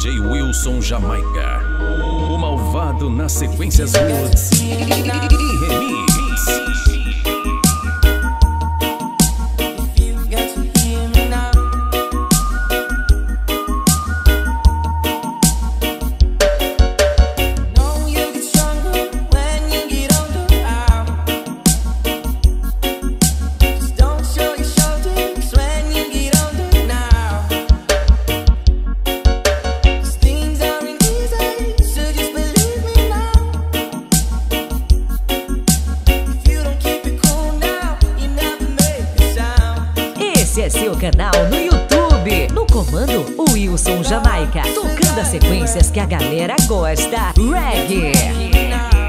DJ Wilson Jamaica. O malvado nas sequências roots É seu canal no YouTube. No comando, Wilson Jamaica. Tocando as sequências que a galera gosta. Reggae.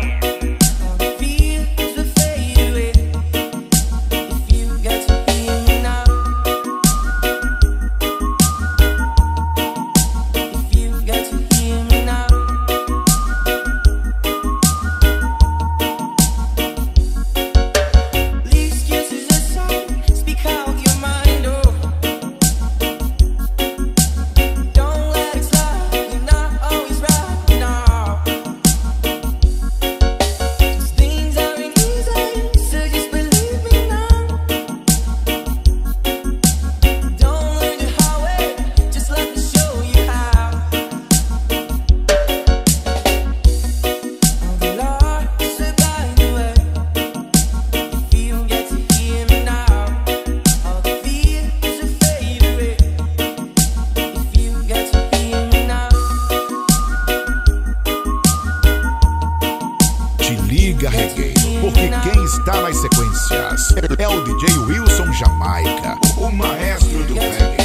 Liga Reggae, porque quem está nas sequências é o DJ Wilson Jamaica, o maestro do reggae.